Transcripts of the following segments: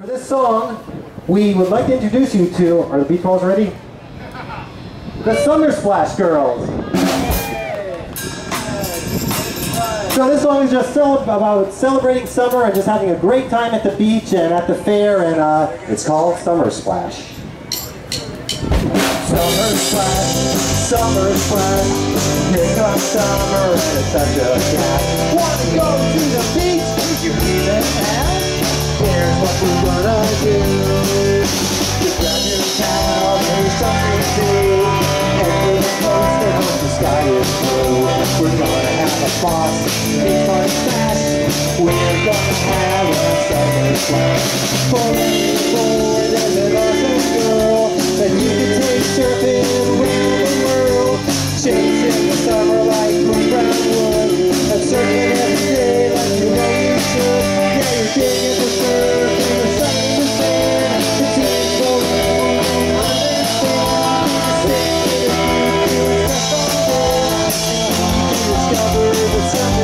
For this song, we would like to introduce you to, are the beach balls ready? The Summer Splash Girls. So this song is just cel- about celebrating summer and just having a great time at the beach and at the fair and uh, it's called Summer Splash. Summer splash, summer splash, here comes summer it's such a gas. Wanna go to the beach? You ask, here's what gonna do. Something for hope the sky is blue. We're gonna have a smash. We're gonna have a summer splash.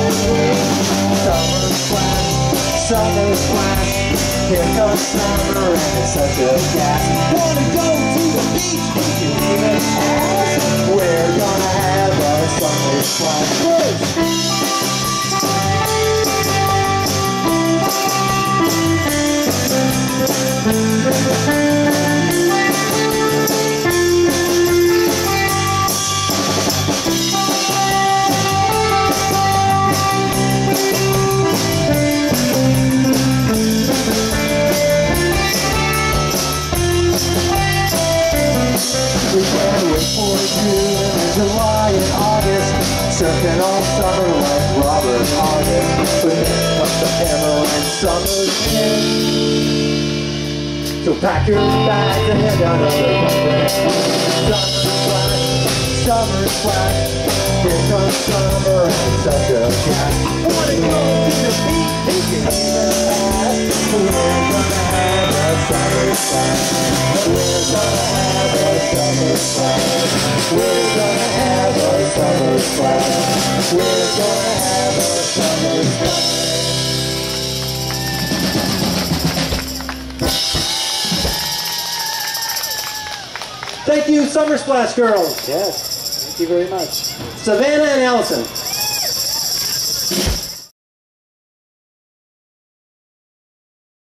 Summer splash, summer splash. Here comes summer and it's such a gas. Wanna go to the beach? If you even ask, we're gonna have a summer splash. Push! We wait for June and July and August. Surfing all summer like Robert August. But then comes September and summer's in. So pack your bags and head down to the country. Summer splash, summer splash. Here comes summer and such a gas. Wanna go to the beach? If you even ask, we're gonna have a summer splash. We're gonna We're gonna have a summer. Thank you, Summer Splash Girls. Yes, thank you very much. Savannah and Allyson.